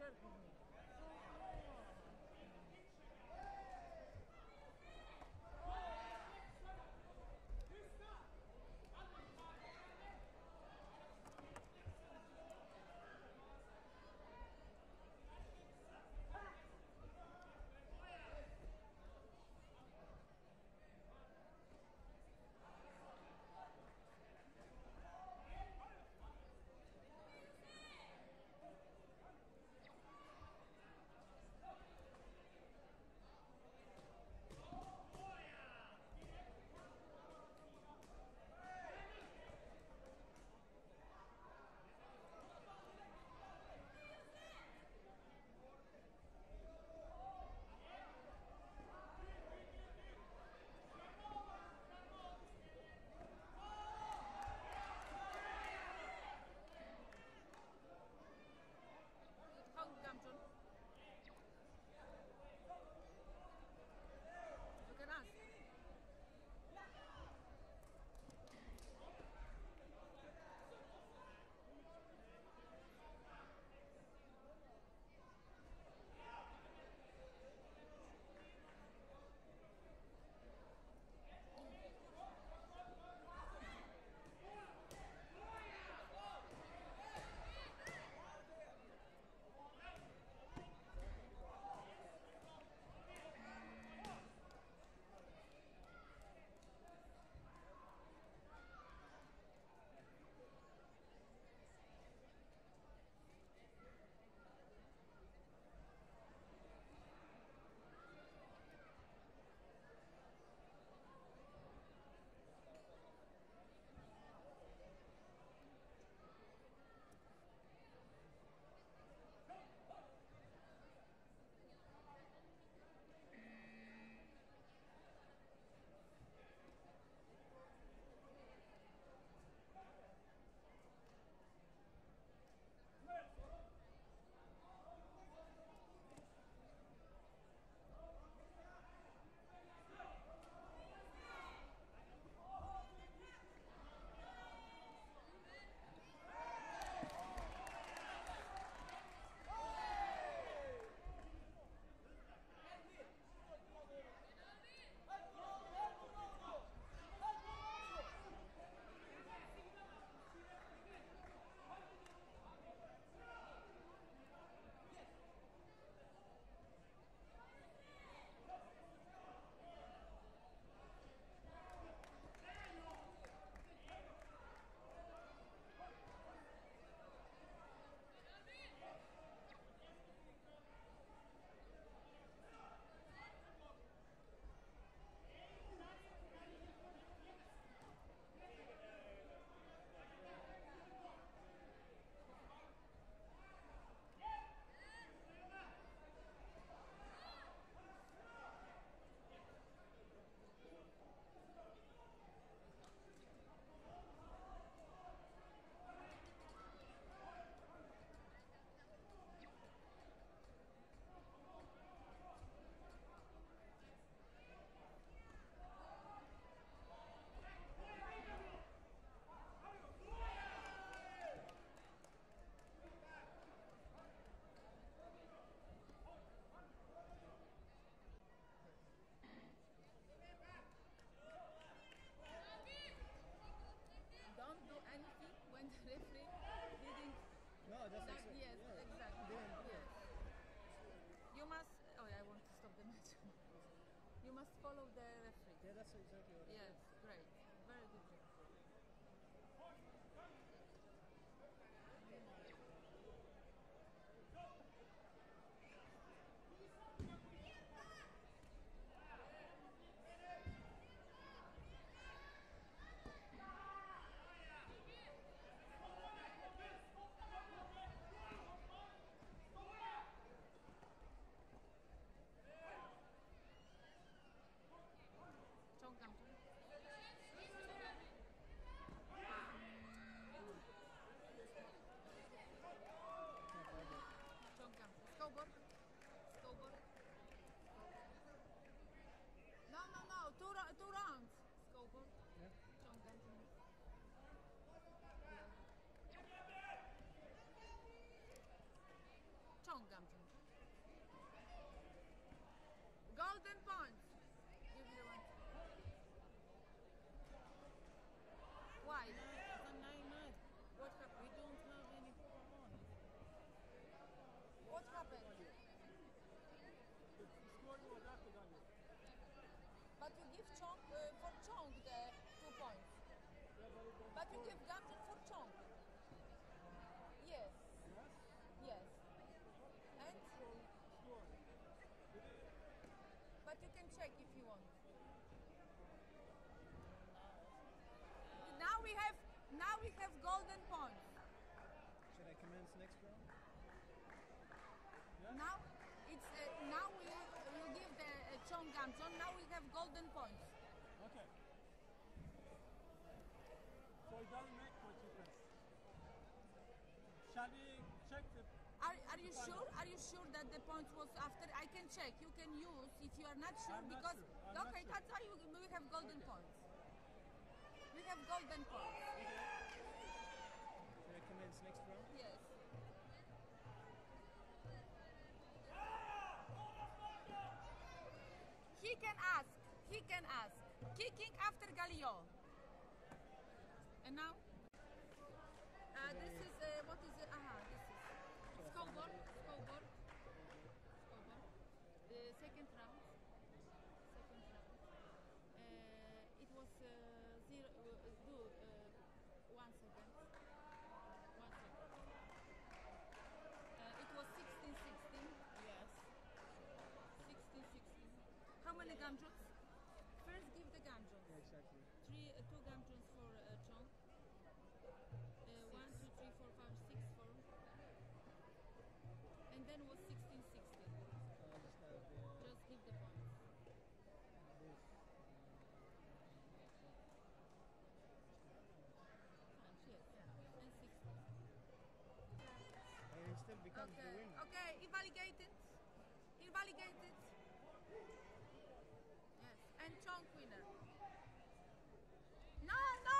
share that's Like, exactly. yes, yeah. exactly. Then- Yes. You must. Oh, yeah, I want to stop the match. you must follow the referee. Yeah, that's exactly what I Yes, great. Very good job. Chonggang. Chonggang. Snowboard. Snowboard. No, no, no. Two, ra- two rounds. Snowboard. Yeah. Chonggang. Chong. Chong Gamjeom. Golden points. Give me one. Why? Nine What happened? We don't have any points. What happened? But you give Chong uh, for Chong the two points. But you give Gamjeom for Chong. Yes. Yes. And but you can check if you want. Now we have now we have golden points. Should I commence next round? Now it's uh, now we you give the uh, Chong Gamjeom. Now we have golden points. Okay. It doesn't make much difference. Shall we check the Are, are you sure? Are you sure that the point was after? I can check. You can use if you are not sure I'm not because sure. Okay, sure. that's why you, we have golden points. We have golden points. I commence next round? Yes. He can ask. He can ask. Kicking after Kal-yeo. And now? Uh, this is, uh, what is it? Aha, this is. Scoreboard. Scoreboard. Scoreboard. The second round. Second round. Uh, it was uh, zero, uh, do, uh, one Okay. Okay, invalidated. Invalidated. Yes, and Chong winner. No, no!